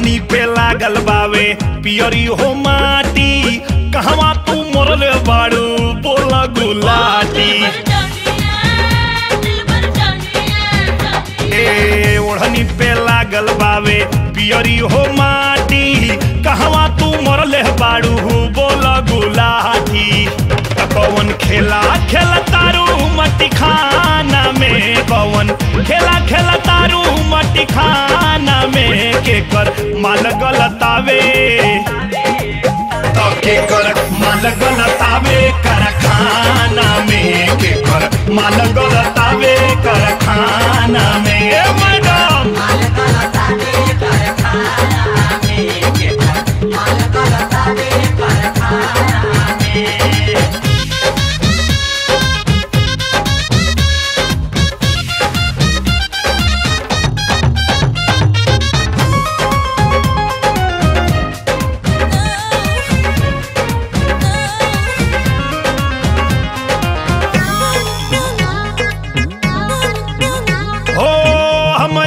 ओढ़नी पे लागल बावे, पियरी हो माटी। कहवा तू मोरले बाड़ू, बोला गुलाटी। ओढ़नी पे लागल बावे, पियरी हो माटी। कहवा तू मोरले बाड़ू, बोला गुलाटी। कौन खेला खेला तारू मटी खाना में। कौन खेला खेला तारू मटी खाना में। कर माल गलतावे। के कर माल गलतावे कारखाना में के कर माल गलतावे।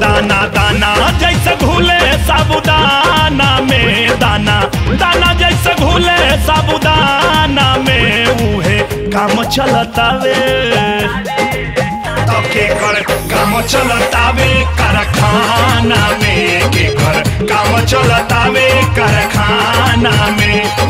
दाना दाना, जैसे घुले साबुदाना में दाना। दाना जैसे घुले साबुदाना में काम चलतावे। के कर काम चलतावे। कारखाना में के कर काम चलतावे। कारखाना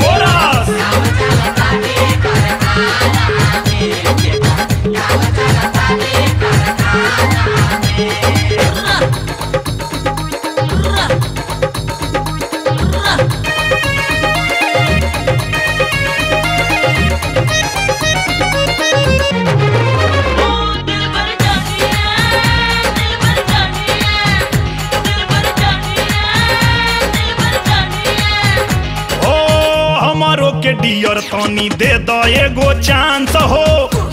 हमारो के डियर तनी दे द एगो चांस हो।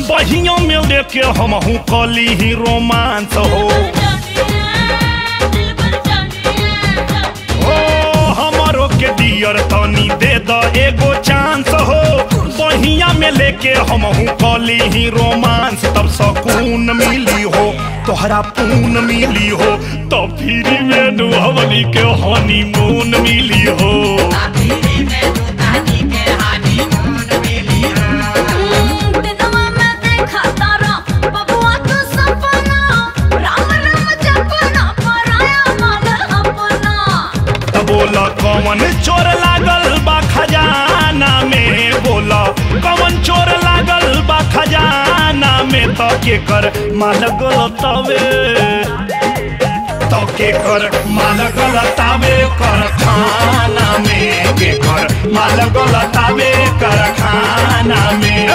बहियों में लेके हम हूँ कली ही रोमांस हो। के तनी दे द एगो चांस हो। बहिया में लेके हम हूँ कली ही रोमांस तब सकून मिली हो, तोहरा पून मिली हो तो फिर में दुहवली के हनीमून मिली हो। बोला, कौन चोर लागल बा खजाना में? बोला, कौन चोर लागल बा खजाना में? तो के कर माल गलतावे तो के कर माल कर खाना में। के कर माल कर खाना में।